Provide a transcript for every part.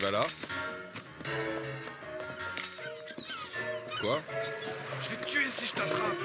Va Quoi? Je vais te tuer si je t'attrape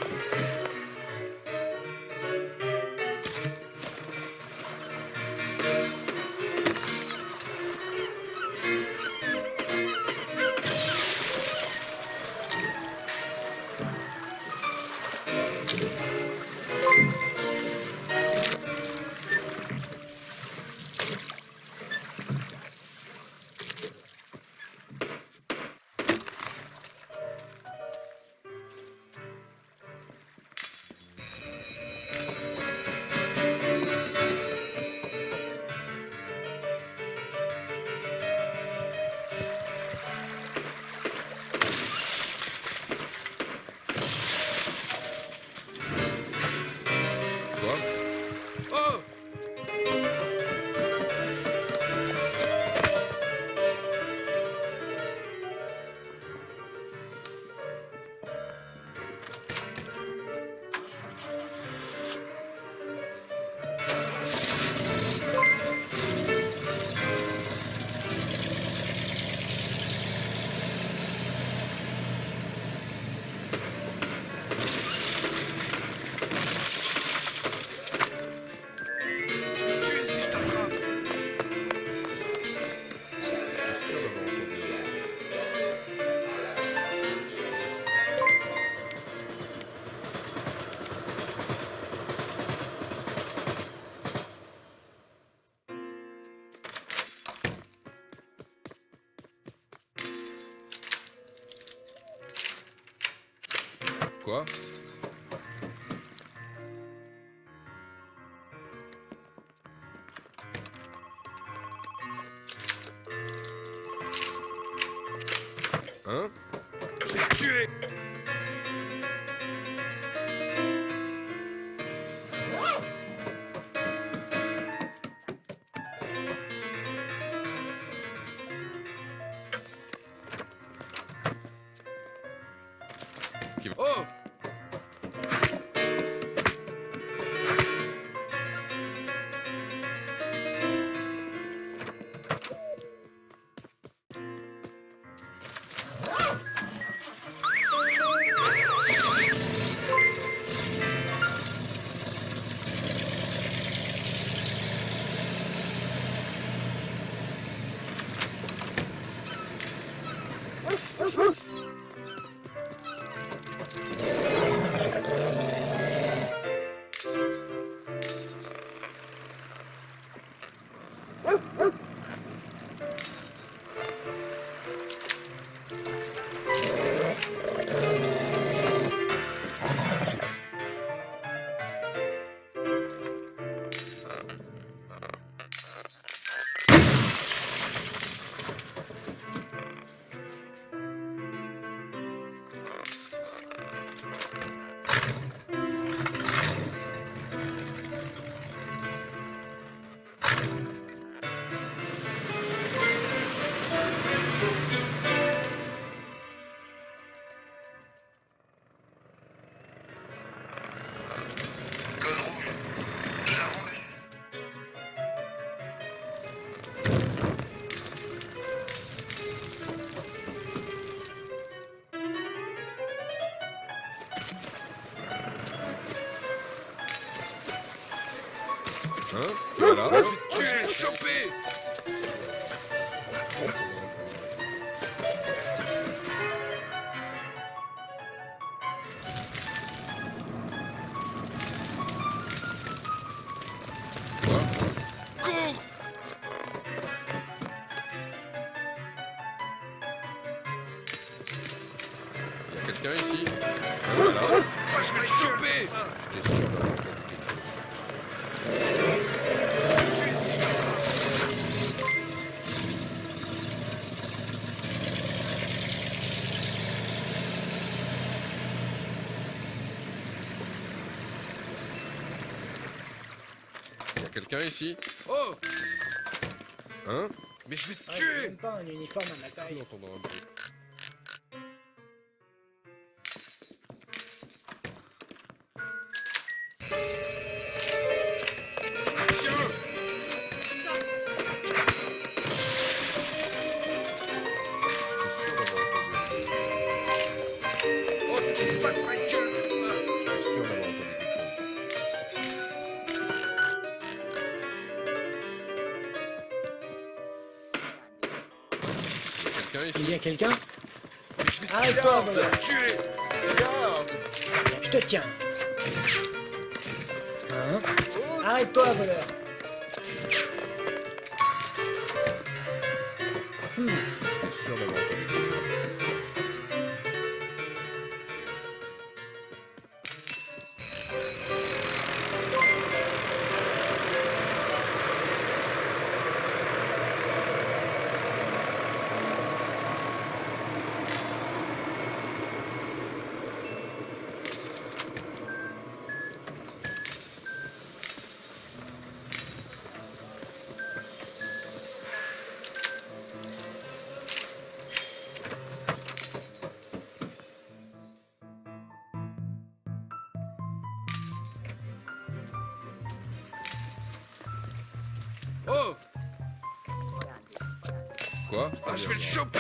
Quoi. Hein? Je Qui va? Oh quelqu'un ici Oh! Hein? Mais je vais te Ah, tuer! même pas un uniforme à ma Cru taille. Je te tiens. Hein Arrête-toi, voleur. Je vais le choper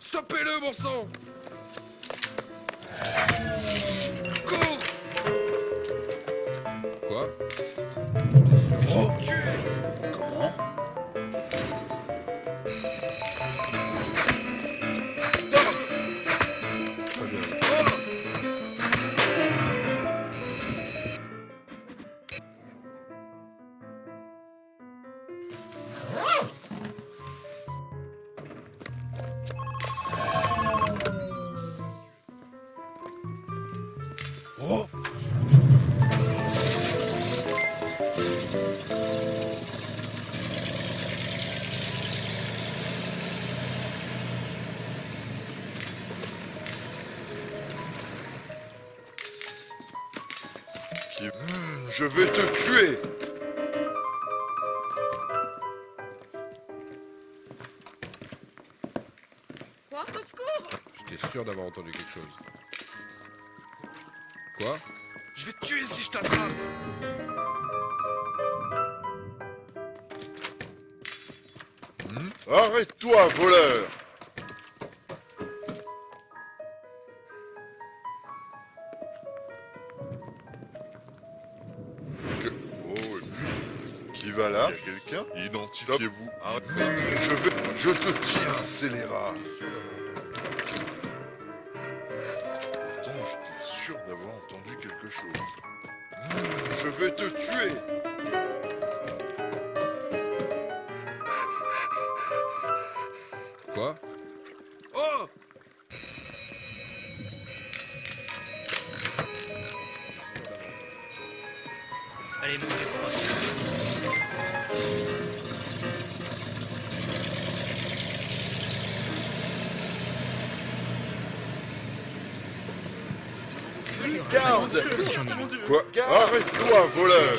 Stoppez-le, bon sang. Quoi? Oh Qui- Hmm, Je vais te tuer. Quoi Au secours J'étais sûr d'avoir entendu quelque chose. Quoi Je vais te tuer si je t'attrape. Arrête-toi, voleur Qui va là Y a quelqu'un Identifiez-vous. Je vais... Je te tiens, scélérat. Attends, j'étais sûr d'avoir entendu quelque chose. Hmm, Je vais te tuer Garde. Quoi Arrête-toi, voleur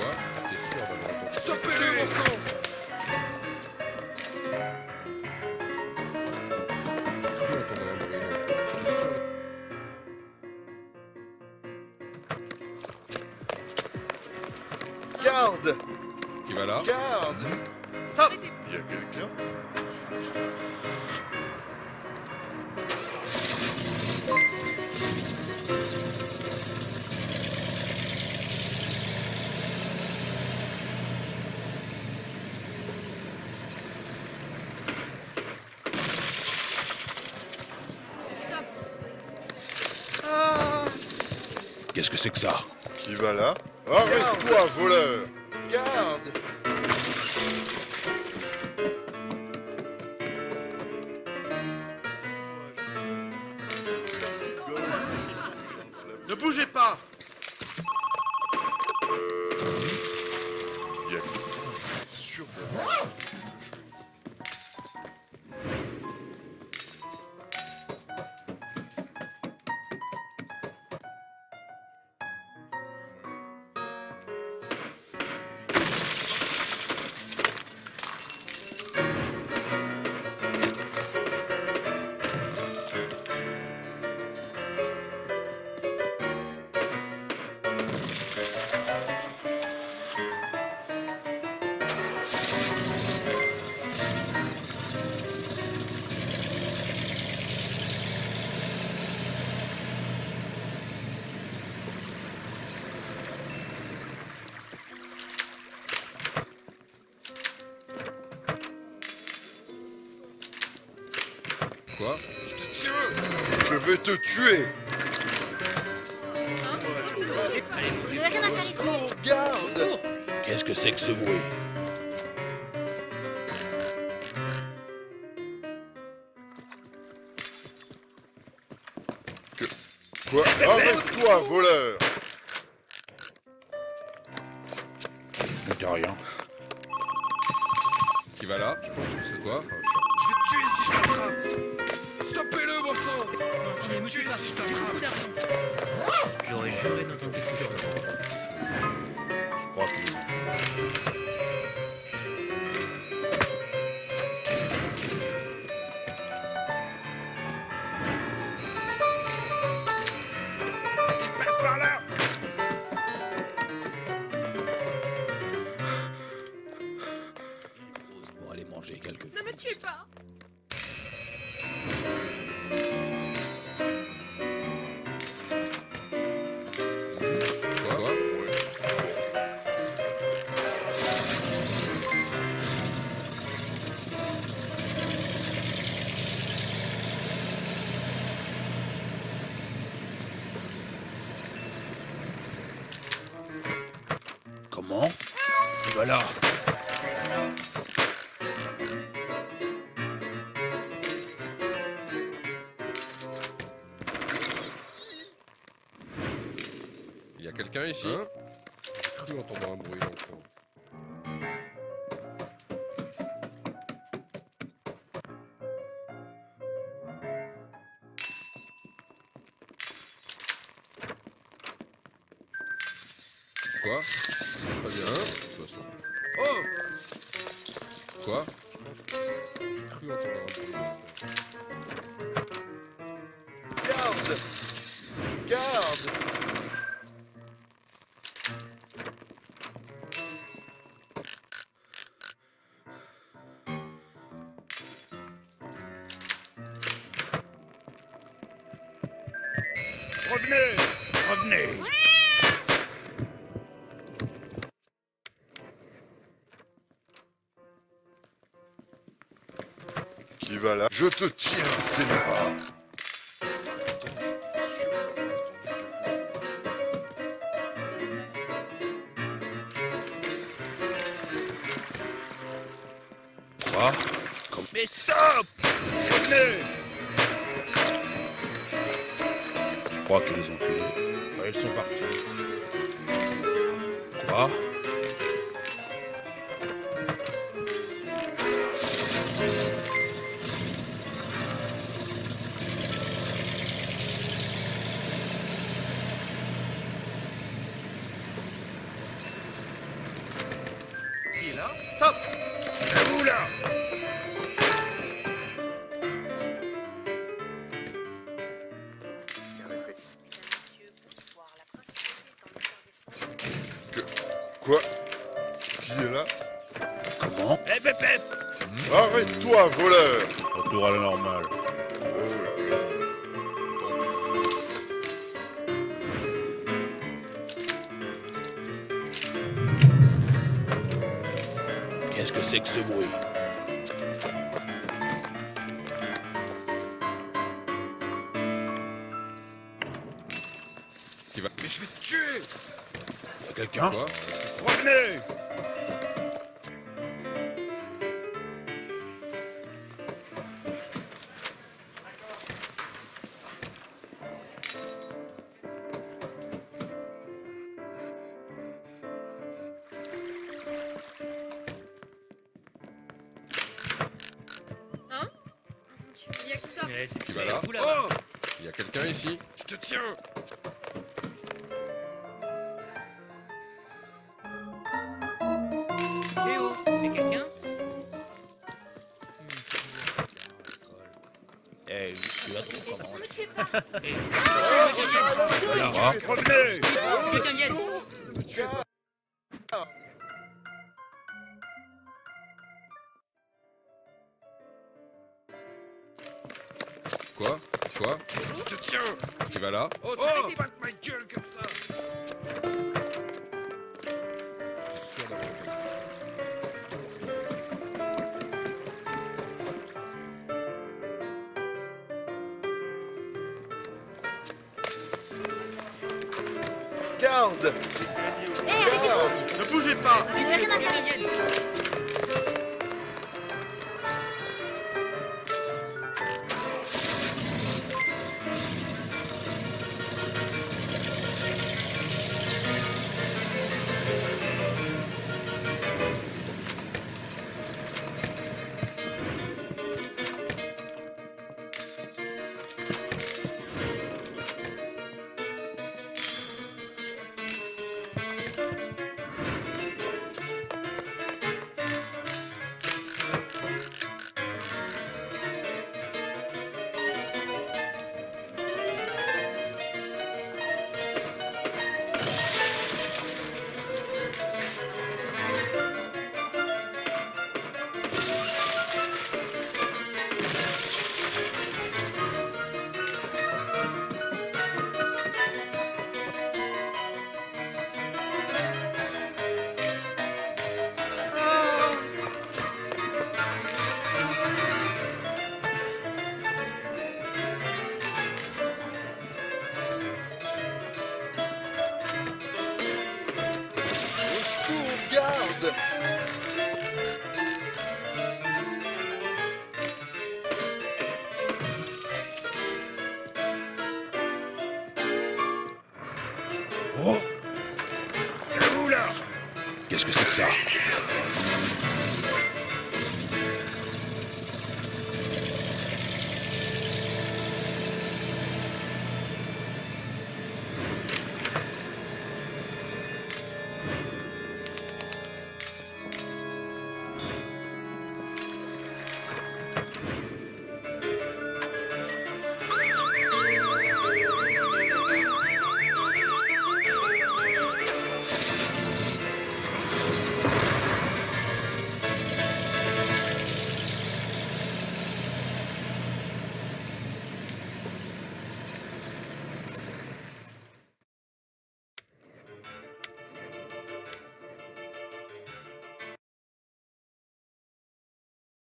Sûr. Stoppez-le, bon Qu'est-ce que c'est que ça? Qui va là? Arrête-toi, voleur! Garde vais te tuer. Hein Allez, mon Il n'y a rien à faire ici. Cours, garde. Qu'est-ce que c'est que ce bruit? Quoi? Arrête-toi, voleur. Dis rien. Qui va là. Je pense que c'est toi. Je vais me te tuer tue pas, si je j'ai beaucoup t'attrape d'argent. J'aurais juré d'entendre quelque Comment Qui va là Il y a quelqu'un ici? J'ai cru entendre un bruit Quoi C'est pas bien, de toute façon. Oh Quoi j'ai cru entendre un bruit. Garde va là Je te tiens, scélérat Quoi Comme... Mais stop Je crois qu'ils les ont filés. Ouais, Ils sont partis. Quoi Stop À vous là effervescence. Quoi Qui est là Comment? Hep Arrête-toi, voleur Retour à la normale. Ce bruit. Qui va Mais je vais te tuer. Y'a quelqu'un Quoi Revenez Eh oh. Y'a quelqu'un? Eh, tu as trop comment? Ne me tuez pas. Eh, Voilà. Revenez quelqu'un vienne Garde. Hé, arrêtez. Garde Ne bougez pas